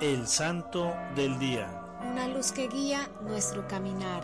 El Santo del Día. Una luz que guía nuestro caminar.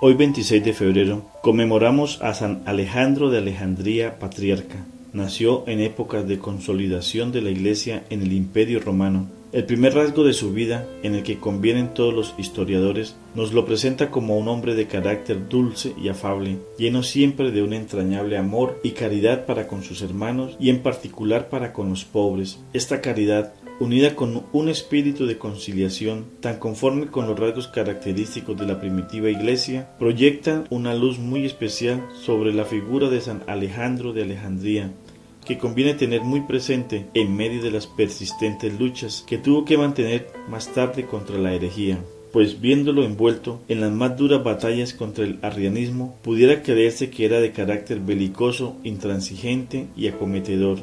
Hoy 26 de febrero conmemoramos a San Alejandro de Alejandría, patriarca. Nació en épocas de consolidación de la Iglesia en el Imperio Romano el primer rasgo de su vida, en el que convienen todos los historiadores, nos lo presenta como un hombre de carácter dulce y afable, lleno siempre de un entrañable amor y caridad para con sus hermanos y en particular para con los pobres. Esta caridad, unida con un espíritu de conciliación tan conforme con los rasgos característicos de la primitiva iglesia, proyecta una luz muy especial sobre la figura de San Alejandro de Alejandría, que conviene tener muy presente en medio de las persistentes luchas que tuvo que mantener más tarde contra la herejía pues viéndolo envuelto en las más duras batallas contra el arrianismo, pudiera creerse que era de carácter belicoso, intransigente y acometedor.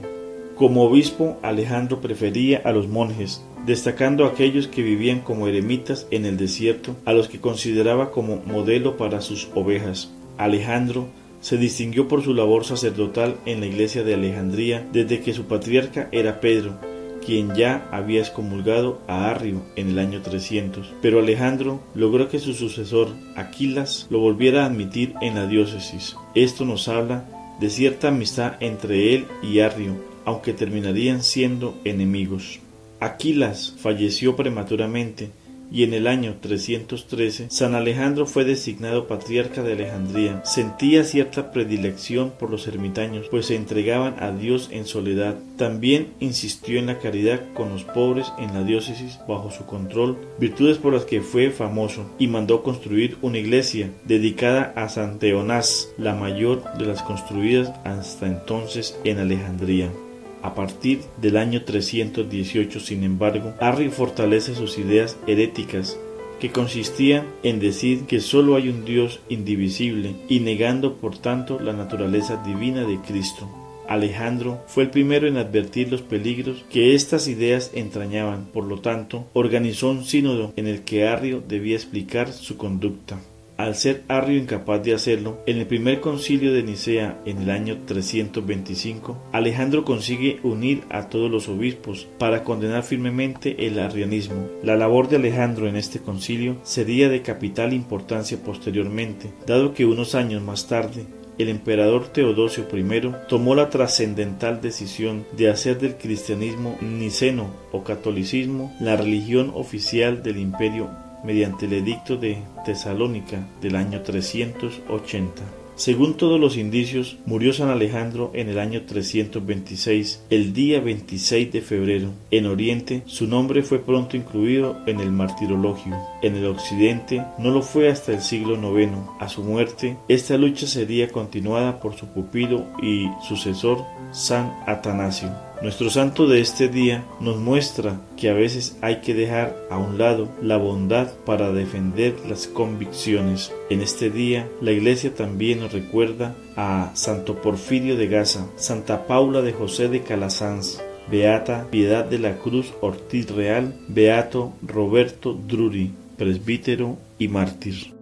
Como obispo, Alejandro prefería a los monjes, destacando a aquellos que vivían como eremitas en el desierto, a los que consideraba como modelo para sus ovejas. Alejandro se distinguió por su labor sacerdotal en la iglesia de Alejandría desde que su patriarca era Pedro, quien ya había excomulgado a Arrio en el año 300. Pero Alejandro logró que su sucesor, Aquilas, lo volviera a admitir en la diócesis. Esto nos habla de cierta amistad entre él y Arrio, aunque terminarían siendo enemigos. Aquilas falleció prematuramente y en el año 313 San Alejandro fue designado patriarca de Alejandría. Sentía cierta predilección por los ermitaños, pues se entregaban a Dios en soledad. También insistió en la caridad con los pobres en la diócesis bajo su control, virtudes por las que fue famoso, y mandó construir una iglesia dedicada a San Teonás, la mayor de las construidas hasta entonces en Alejandría. A partir del año 318, sin embargo, Arri fortalece sus ideas heréticas que consistían en decir que sólo hay un Dios indivisible y negando por tanto la naturaleza divina de Cristo. Alejandro fue el primero en advertir los peligros que estas ideas entrañaban, por lo tanto, organizó un sínodo en el que Arrio debía explicar su conducta. Al ser Arrio incapaz de hacerlo, en el primer concilio de Nicea en el año 325, Alejandro consigue unir a todos los obispos para condenar firmemente el arrianismo. La labor de Alejandro en este concilio sería de capital importancia posteriormente, dado que unos años más tarde el emperador Teodosio I tomó la trascendental decisión de hacer del cristianismo niceno o catolicismo la religión oficial del imperio mediante el edicto de Tesalónica del año 380. Según todos los indicios, murió San Alejandro en el año 326, el día 26 de febrero. En Oriente, su nombre fue pronto incluido en el martirologio. En el Occidente, no lo fue hasta el siglo IX. A su muerte, esta lucha sería continuada por su pupilo y sucesor, San Atanasio. Nuestro santo de este día nos muestra que a veces hay que dejar a un lado la bondad para defender las convicciones. En este día la iglesia también nos recuerda a Santo Porfirio de Gaza, Santa Paula de José de Calasanz, Beata Piedad de la Cruz Ortiz Real, Beato Roberto Drury, presbítero y mártir.